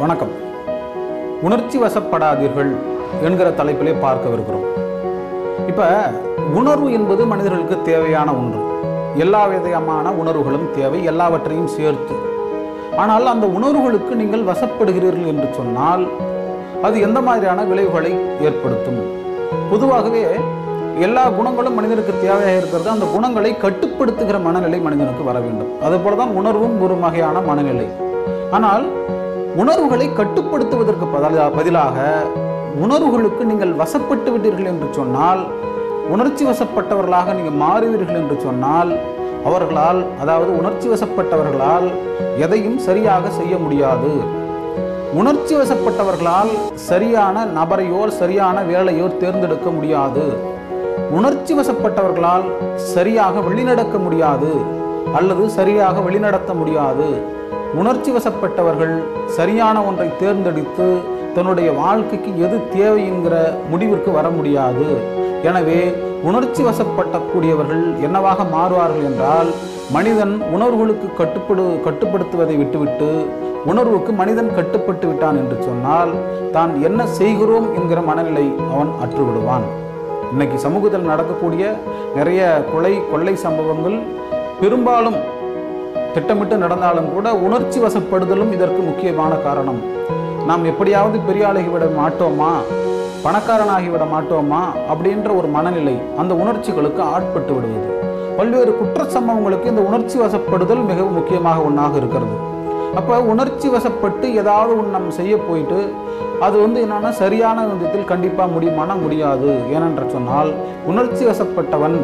வணக்கம். உணர்ச்சி வசப்படாதீர்கள் என்கிற தலைப்பிலே பார்க்கவிருக்கிறோம். இப்போ உணர்வு என்பது மனிதர்களுக்கு தேவையான ஒன்று. எல்லா விதமான உணர்வுகளும் தேவை எல்லாவற்றையும் சேர்த்து. ஆனால் அந்த உணர்வுகளுக்கு நீங்கள் வசப்படுகிறீர்கள் என்று சொன்னால் அது எந்த மாதிரியான விளைவுகளை ஏற்படுத்தும்? பொதுவாகவே எல்லா குணங்களும் மனிதனுக்கு தேவையாக இருக்கிறது. அந்த குணங்களை கட்டுப்படுத்துகிற மனநிலை மனிதனுக்கு வர வேண்டும். அதுபோல தான் உணர்வும் ஒரு வகையான மனநிலை. ஆனால் உணர்வுகளை கட்டுப்படுத்துவதற்கு பதிலாக உணர்வுகளுக்கு நீங்கள் வசப்பட்டு விட்டீர்கள் என்று சொன்னால் உணர்ச்சி வசப்பட்டவர்களாக நீங்கள் மாறுவீர்கள் என்று சொன்னால் அவர்களால் அதாவது உணர்ச்சி வசப்பட்டவர்களால் எதையும் சரியாக செய்ய முடியாது. உணர்ச்சி வசப்பட்டவர்களால் சரியான நபரையோ சரியான வேலையோ தேர்ந்தெடுக்க முடியாது. உணர்ச்சி வசப்பட்டவர்களால் சரியாக வழிநடக்க முடியாது. அல்லது சரியாக வழிநடத்த முடியாது. உணர்ச்சி வசப்பட்டவர்கள் சரியான ஒன்றை தேர்ந்தெடுத்து தன்னுடைய வாழ்க்கைக்கு எது தேவை என்கிற முடிவிற்கு வர முடியாது. எனவே உணர்ச்சி வசப்பட்டக்கூடியவர்கள் என்னவாக மாறுவார்கள் என்றால் மனிதன் உணர்வுகளுக்கு கட்டுப்படு கட்டுப்படுத்துவதை விட்டுவிட்டு உணர்வுக்கு மனிதன் கட்டுப்பட்டு விட்டான் என்று சொன்னால் தான் என்ன செய்கிறோம் என்கிற மனநிலை அவன் அற்றுவிடுவான். இன்னைக்கு சமூகத்தில் நடக்கக்கூடிய நிறைய கொலை கொள்ளை சம்பவங்கள் பெரும்பாலும் திட்டமிட்டு நடந்தாலும் கூட உணர்ச்சி வசப்படுதலும் இதற்கு முக்கியமான காரணம். நாம் எப்படியாவது பெரிய ஆளாகிவிட மாட்டோமா? பணக்காரனாகிவிட மாட்டோமா? அப்படின்ற ஒரு மனநிலை அந்த உணர்ச்சிகளுக்கு ஆட்பட்டு விடுவது பல்வேறு குற்ற சம்பவங்களுக்கு இந்த உணர்ச்சி வசப்படுதல் மிகவும் முக்கியமாக ஒன்றாக இருக்கிறது. அப்போ உணர்ச்சி வசப்பட்டு ஏதாவது ஒன்று நம்ம செய்ய போயிட்டு அது வந்து என்னென்னா சரியான விதத்தில் கண்டிப்பாக முடியுமானா முடியாது. ஏனென்று சொன்னால் உணர்ச்சி வசப்பட்டவன்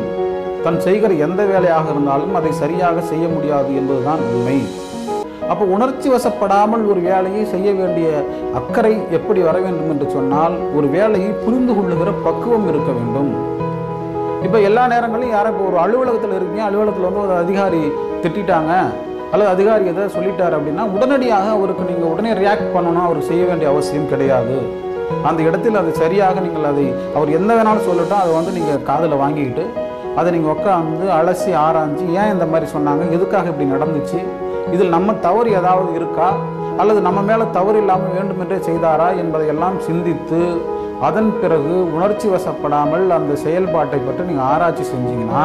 தன் செய்கிற எந்த வேலையாக இருந்தாலும் அதை சரியாக செய்ய முடியாது என்பதுதான் உண்மை. அப்போ உணர்ச்சி வசப்படாமல் ஒரு வேலையை செய்ய வேண்டிய அக்கறை எப்படி வர வேண்டும் என்று சொன்னால் ஒரு வேலையை புரிந்து கொள்ளுகிற பக்குவம் இருக்க வேண்டும். இப்போ எல்லா நேரங்களிலும் யாரும் இப்போ ஒரு அலுவலகத்தில் இருக்கீங்க அலுவலகத்தில் வந்து ஒரு அதிகாரி திட்டிட்டாங்க அல்லது அதிகாரி எதை சொல்லிட்டார் அப்படின்னா உடனடியாக அவருக்கு நீங்கள் உடனே ரியாக்ட் பண்ணணும் அவர் செய்ய வேண்டிய அவசியம் கிடையாது. அந்த இடத்தில் அது சரியாக நீங்கள் அதை அவர் என்ன வேணாலும் சொல்லட்டும் அதை வந்து நீங்கள் காதில் வாங்கிக்கிட்டு அதை நீங்கள் உட்காந்து அலசி ஆராய்ஞ்சு ஏன் இந்த மாதிரி சொன்னாங்க? எதுக்காக இப்படி நடந்துச்சு? இதில் நம்ம தவறு ஏதாவது இருக்கா? அல்லது நம்ம மேலே தவறு இல்லாமல் வேண்டுமென்றே செய்தாரா என்பதையெல்லாம் சிந்தித்து அதன் பிறகு உணர்ச்சி வசப்படாமல் அந்த செயல்பாட்டை பற்றி நீங்கள் ஆராய்ச்சி செஞ்சீங்கன்னா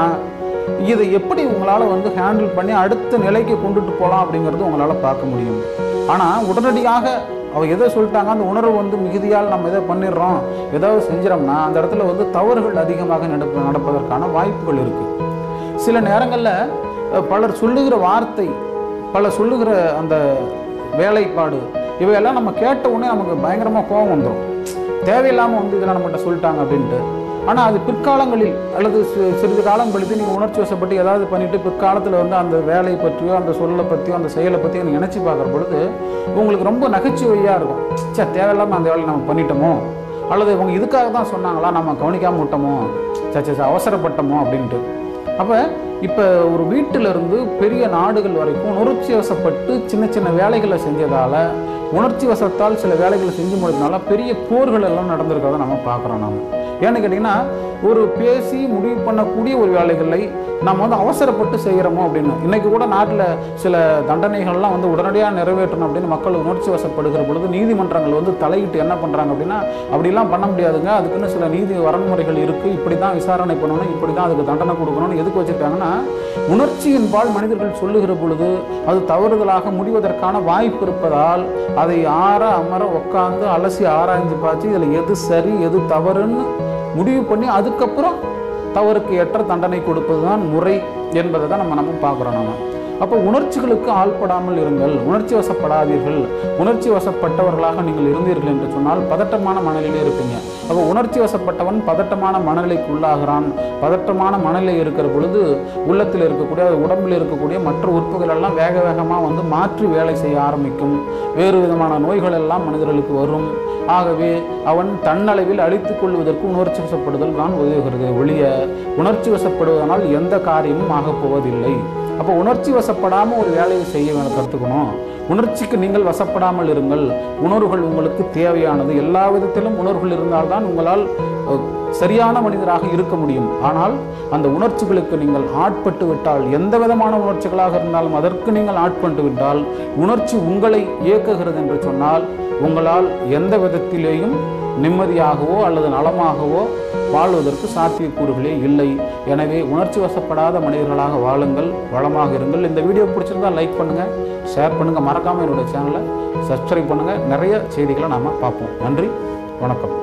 இதை எப்படி உங்களால் வந்து ஹேண்டில் பண்ணி அடுத்த நிலைக்கு கொண்டுட்டு போகலாம் அப்படிங்கிறது உங்களால் பார்க்க முடியும். ஆனால் உடனடியாக அவங்க எதை சொல்லிட்டாங்க அந்த உணர்வு வந்து மிகுதியால் நம்ம எதை பண்ணிடுறோம். ஏதாவது செஞ்சிடோம்னா அந்த இடத்துல வந்து தவறுகள் அதிகமாக நடப்ப நடப்பதற்கான வாய்ப்புகள் இருக்குது சில நேரங்களில் பலர் சொல்லுகிற வார்த்தை பலர் சொல்லுகிற அந்த வேலைப்பாடு இவையெல்லாம் நம்ம கேட்ட உடனே நமக்கு பயங்கரமாக கோபம் வந்துடும் தேவையில்லாமல் வந்து இதெல்லாம் நம்மகிட்ட சொல்லிட்டாங்க அப்படின்ட்டு. ஆனால் அது பிற்காலங்களில் அல்லது சிறிது காலம் கழித்து நீங்கள் உணர்ச்சி வசப்பட்டு ஏதாவது பண்ணிட்டு பிற்காலத்தில் வந்து அந்த வேலையை பற்றியோ அந்த சொல்லை பற்றியோ அந்த செயலை பற்றியோ நீங்கள் நினச்சி பார்க்குற பொழுது உங்களுக்கு ரொம்ப நகைச்சுவையாக இருக்கும். சே தேவையில்லாமல் அந்த வேலையை நம்ம பண்ணிட்டோமோ? அல்லது இவங்க இதுக்காக தான் சொன்னாங்களா? நம்ம கவனிக்காமல் விட்டோமோ? சே அவசரப்பட்டமோ அவசரப்பட்டோமோ? அப்படின்ட்டு. அப்போ இப்போ ஒரு வீட்டிலிருந்து பெரிய நாடுகள் வரைக்கும் உணர்ச்சி வசப்பட்டு சின்ன சின்ன வேலைகளை செஞ்சதால் உணர்ச்சி வசத்தால் சில வேலைகளை செஞ்சு முடிஞ்சதுனால பெரிய போர்கள் எல்லாம் நடந்திருக்கிறத நம்ம பார்க்குறோம் நம்ம ஏன்னு கேட்டிங்கன்னா ஒரு பேசி முடிவு பண்ணக்கூடிய ஒரு வேலைகளை நம்ம வந்து அவசரப்பட்டு செய்கிறோமோ அப்படின்னு. இன்றைக்கி கூட நாட்டில் சில தண்டனைகள்லாம் வந்து உடனடியாக நிறைவேற்றணும் அப்படின்னு மக்கள் உணர்ச்சி வசப்படுகிற பொழுது நீதிமன்றங்கள் வந்து தலையிட்டு என்ன பண்ணுறாங்க அப்படின்னா அப்படிலாம் பண்ண முடியாதுங்க. அதுக்குன்னு சில நீதி வரன்முறைகள் இருக்குது இப்படி தான் விசாரணை பண்ணணும். இப்படி தான் அதுக்கு தண்டனை கொடுக்கணும்னு எதுக்கு வச்சுருக்காங்கன்னா உணர்ச்சியின்பால் மனிதர்கள் சொல்லுகிற பொழுது அது தவறுதலாக முடிவதற்கான வாய்ப்பு இருப்பதால் அதை ஆற அமர உட்காந்து அலசி ஆராய்ஞ்சு பார்த்து இதில் எது சரி எது தவறுன்னு முடிவு பண்ணி அதுக்கப்புறம் தவறுக்கு ஏற்ற தண்டனை கொடுப்பது தான் முறை என்பதை தான் நம்ம நம்ம பார்க்குறோம் நம்ம அப்போ உணர்ச்சிகளுக்கு ஆள்படாமல் இருங்கள். உணர்ச்சி வசப்படாதீர்கள். உணர்ச்சி வசப்பட்டவர்களாக நீங்கள் இருந்தீர்கள் என்று சொன்னால் பதட்டமான மனநிலையிலே இருப்பீங்க. அப்போ உணர்ச்சி வசப்பட்டவன் பதட்டமான மனநிலைக்கு உள்ளாகிறான். பதட்டமான மனநிலை இருக்கிற பொழுது உள்ளத்தில் இருக்கக்கூடிய உடம்பில் இருக்கக்கூடிய மற்ற உறுப்புகள் எல்லாம் வேக வேகமாக வந்து மாற்றி வேலை செய்ய ஆரம்பிக்கும். வேறு விதமான நோய்கள் எல்லாம் மனிதர்களுக்கு வரும். ஆகவே அவன் தன்னளவில் அழித்துக் கொள்வதற்கு உணர்ச்சி வசப்படுதல் தான் உதவுகிறது ஒழிய உணர்ச்சி வசப்படுவதனால் எந்த காரியமும் ஆகப் போவதில்லை. அப்போ உணர்ச்சி வசப்படாமல் ஒரு வேலையை செய்ய வேணும் கற்றுக்கணும் உணர்ச்சிக்கு நீங்கள் வசப்படாமல் இருங்கள். உணர்வுகள் உங்களுக்கு தேவையானது. எல்லா விதத்திலும் உணர்வுகள் இருந்தால்தான் உங்களால் சரியான மனிதராக இருக்க முடியும். ஆனால் அந்த உணர்ச்சிகளுக்கு நீங்கள் ஆட்பட்டு விட்டால் எந்த விதமான உணர்ச்சிகளாக இருந்தாலும் அதற்கு நீங்கள் ஆட்பட்டு விட்டால் உணர்ச்சி உங்களை இயக்குகிறது என்று சொன்னால் உங்களால் எந்த விதத்திலேயும் நிம்மதியாகவோ அல்லது நலமாகவோ வாழ்வதற்கு சாத்தியக்கூறுகளே இல்லை. எனவே உணர்ச்சி வசப்படாத மனிதர்களாக வாழுங்கள் வளமாக இருங்கள். இந்த வீடியோ பிடிச்சிருந்தா லைக் பண்ணுங்கள் ஷேர் பண்ணுங்கள் மறக்காமல் என்னோட சேனலை சப்ஸ்கிரைப் பண்ணுங்கள் நிறைய செய்திகளை நாம் பார்ப்போம். நன்றி வணக்கம்.